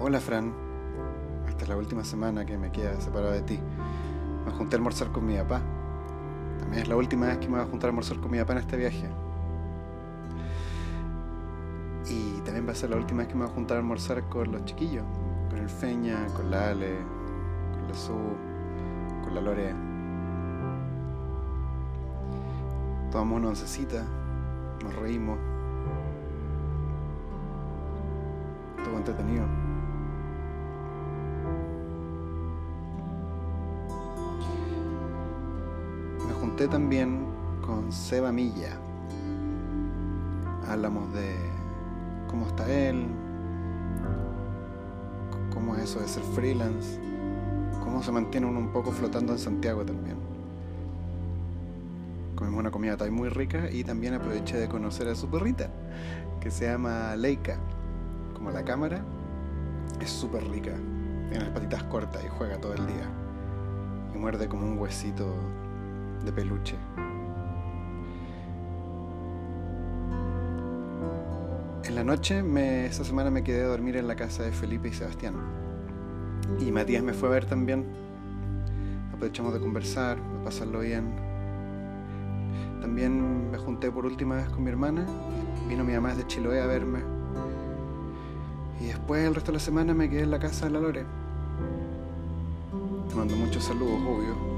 Hola Fran, esta es la última semana que me queda separado de ti. Me junté a almorzar con mi papá. También es la última vez que me voy a juntar a almorzar con mi papá en este viaje. Y también va a ser la última vez que me voy a juntar a almorzar con los chiquillos. Con el Feña, con la Ale, con la Su, con la Lore. Tomamos una oncecita, nos reímos. Todo entretenido. También con Seba Milla. Hablamos de cómo está él, cómo es eso de ser freelance, cómo se mantiene uno un poco flotando en Santiago también. Comimos una comida muy rica y también aproveché de conocer a su perrita, que se llama Leica. Como la cámara, es súper rica. Tiene las patitas cortas y juega todo el día. Y muerde como un huesito de peluche. En la noche, me, esa semana me quedé a dormir en la casa de Felipe y Sebastián. Y Matías me fue a ver también. Aprovechamos de conversar, de pasarlo bien. También me junté por última vez con mi hermana. Vino mi mamá de Chiloé a verme. Y después el resto de la semana me quedé en la casa de la Lore. Te mando muchos saludos, obvio.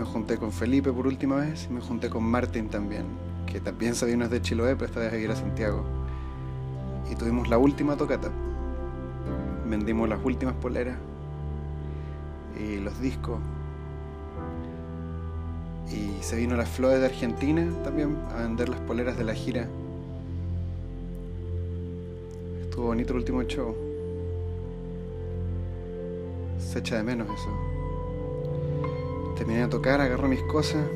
Me junté con Felipe por última vez y me junté con Martín también, que también se vino de Chiloé, pero esta vez a ir a Santiago. Y tuvimos la última tocata. Vendimos las últimas poleras y los discos. Y se vino las flores de Argentina también a vender las poleras de la gira. Estuvo bonito el último show. Se echa de menos eso. Terminé de tocar, agarré mis cosas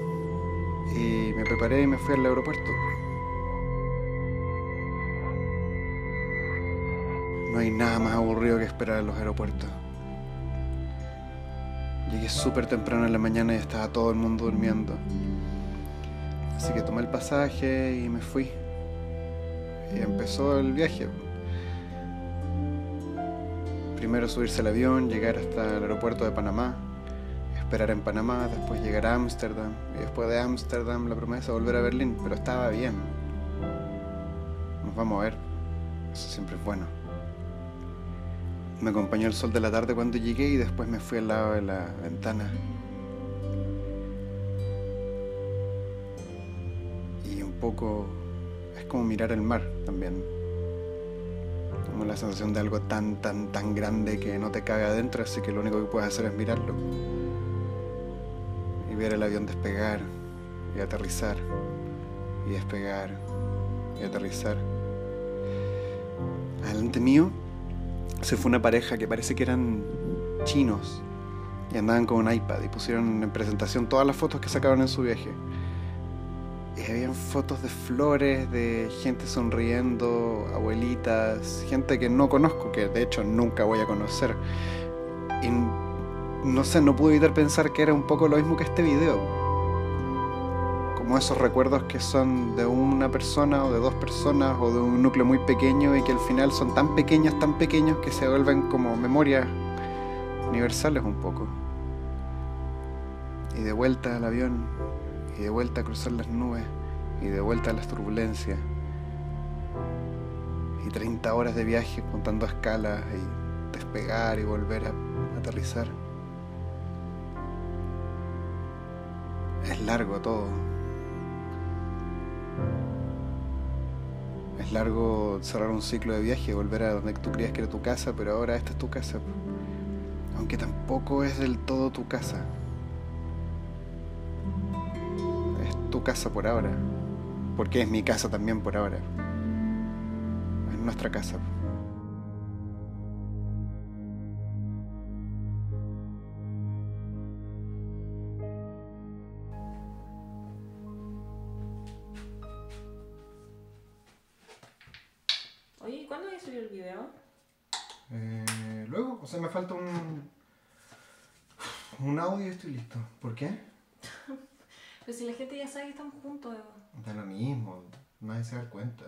y me preparé y me fui al aeropuerto. No hay nada más aburrido que esperar en los aeropuertos. Llegué súper temprano en la mañana y estaba todo el mundo durmiendo. Así que tomé el pasaje y me fui. Y empezó el viaje. Primero subirse al avión, llegar hasta el aeropuerto de Panamá, esperar en Panamá, después llegar a Ámsterdam y después de Ámsterdam la promesa de volver a Berlín, pero estaba bien. Nos vamos a ver. Eso siempre es bueno. Me acompañó el sol de la tarde cuando llegué y después me fui al lado de la ventana. Y un poco es como mirar el mar también. Como la sensación de algo tan, tan, tan grande que no te cabe adentro, así que lo único que puedes hacer es mirarlo. Ver el avión despegar y aterrizar y despegar y aterrizar. Adelante mío se fue una pareja que parece que eran chinos y andaban con un iPad y pusieron en presentación todas las fotos que sacaron en su viaje. Y habían fotos de flores, de gente sonriendo, abuelitas, gente que no conozco, que de hecho nunca voy a conocer. No sé, no pude evitar pensar que era un poco lo mismo que este video. Como esos recuerdos que son de una persona o de dos personas o de un núcleo muy pequeño y que al final son tan pequeños, tan pequeños que se vuelven como memorias universales un poco. Y de vuelta al avión, y de vuelta a cruzar las nubes, y de vuelta a las turbulencias. Y 30 horas de viaje contando escalas y despegar y volver a aterrizar. Es largo todo. Es largo cerrar un ciclo de viaje, volver a donde tú creías que era tu casa, pero ahora esta es tu casa. Aunque tampoco es del todo tu casa. Es tu casa por ahora. Porque es mi casa también por ahora. Es nuestra casa. Oye, ¿y cuándo voy a subir el video? Eh, luego, o sea, me falta un. Un audio y estoy listo. ¿Por qué? Pero si la gente ya sabe que estamos juntos, Eva. Da lo mismo, nadie se da cuenta.